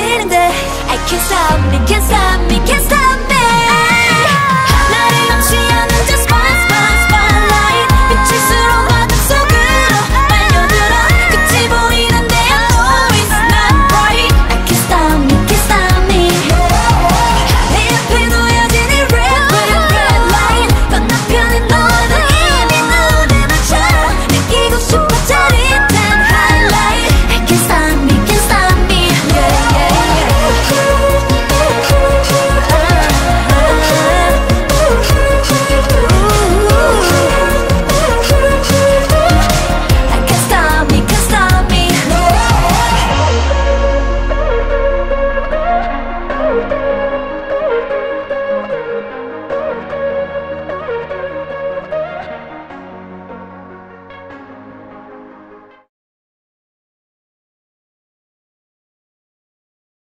지는데 I can't stop can't stop